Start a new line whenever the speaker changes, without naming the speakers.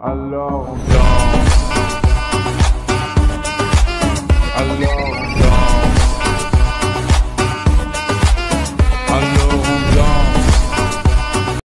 alors on dort.